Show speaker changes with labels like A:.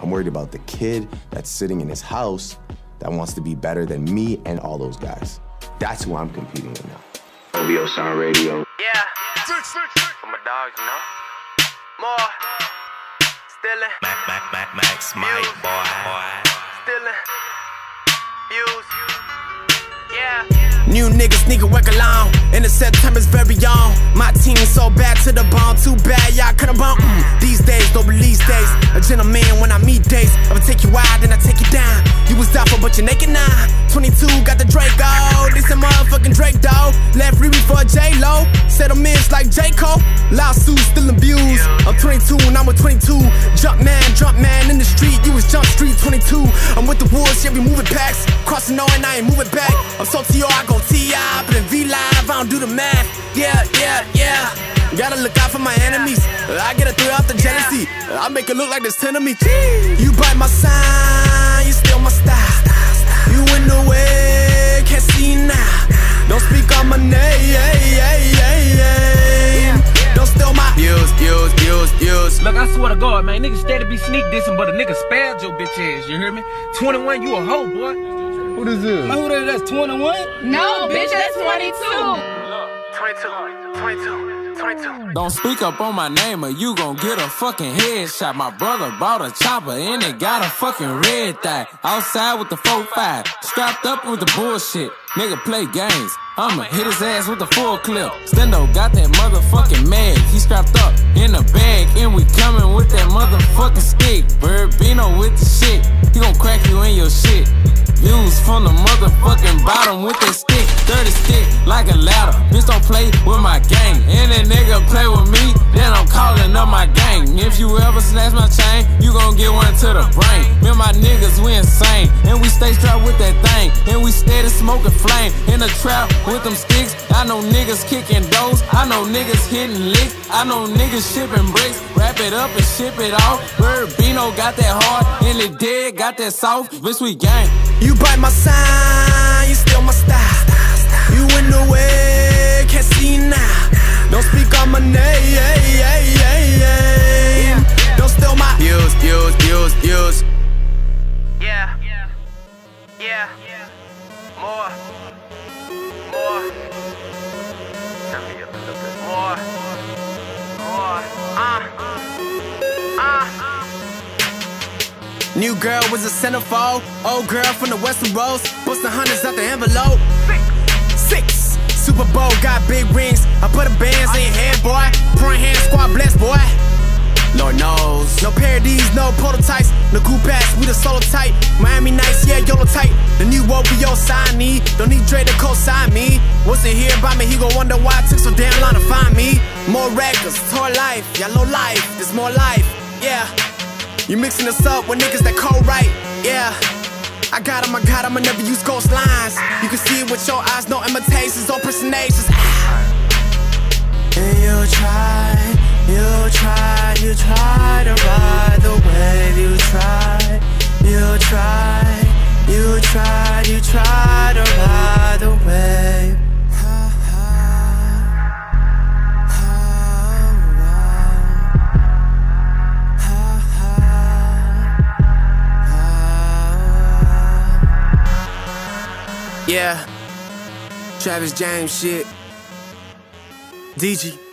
A: I'm worried about the kid that's sitting in his house that wants to be better than me and all those guys. That's who I'm competing with now.
B: OVO Sound Radio.
C: Yeah. For my dogs, you know. More. Stealing.
D: Mac, Mac, Mac, Max, Mike, boy.
C: Stealing. Views. Yeah.
E: New niggas sneaking work along, and the September's very on. My team so bad to the bone, too bad y'all couldn't bump. Mm. These days, don't release days. A gentleman when I meet days. I'ma take you out, then I take you down. You was doubtful, but you're naked now. 22, got the Draco. This a motherfucking Drake dog. Left Riri for J-Lo. Settlements like J. Cole. Lawsuits, stealing views. I'm 22, and I'm a 22. Jump man, jump man in the street. You was Jump Street 22. I'm with the wolves, yeah, we moving packs. Crossing on, and I ain't moving back. I'm so T.O., I go don't do the math. Yeah, yeah, yeah. Gotta look out for my enemies. I get a thrill out the jealousy. I make it look like there's 10 of me. You bite my sign, you steal my style. You in the way, can't see now. Don't speak on my name. Don't steal my views, views, views, views.
F: Look, I swear to God, man, niggas steady be sneak dissing, but a nigga spared your bitch ass, you hear me? 21, you a hoe, boy.
G: Who this is?
F: Man, who that, that's 21?
H: No, bitch, that's 22.
C: 22. 22. 22.
I: Don't speak up on my name or you gon' get a fucking headshot. My brother bought a chopper and it got a fucking red dot. Outside with the 4-5, strapped up with the bullshit. Nigga play games. I'ma hit his ass with the full clip. Stendo got that motherfucking mag. He strapped up in the bag and we coming with that motherfucking stick. Burbino with the shit. He gon' crack you in your shit. Views from the motherfucking bottom with that stick. Dirty stick like a ladder. Bitch don't play with my gang. That nigga play with me, then I'm calling up my gang. If you ever snatch my chain, you gon' get one to the brain. Me and my niggas, we insane. And we stay strapped with that thing. And we steady smoking flame. In the trap with them sticks. I know niggas kicking doors. I know niggas hitting licks. I know niggas shipping bricks. Wrap it up and ship it off. Burbino got that hard. And it dead got that soft. Bitch, we gang.
E: You bite my sign, you steal my style. You in the way, can't see New girl was a centerfold. Old girl from the Western Rolls. Bustin' hundreds out the envelope. Six. Super Bowl got big rings. I put a bands in your head, boy. Front hand squad blessed, boy. Lord knows. No these, no prototypes. No group ass, we the solo type. Miami nice, yeah, YOLO tight. The new OVO sign me. Don't need Dre to co-sign me. Wasn't here by me, he gon' wonder why I took so damn long to find me. More records, tour life, yeah, low life. There's more life, yeah. You mixing us up with niggas that co-write, yeah. I got 'em, I got 'em, I never use ghost lines. You can see it with your eyes, no imitations or impersonations. Ah. Yeah, Travis James shit. DG.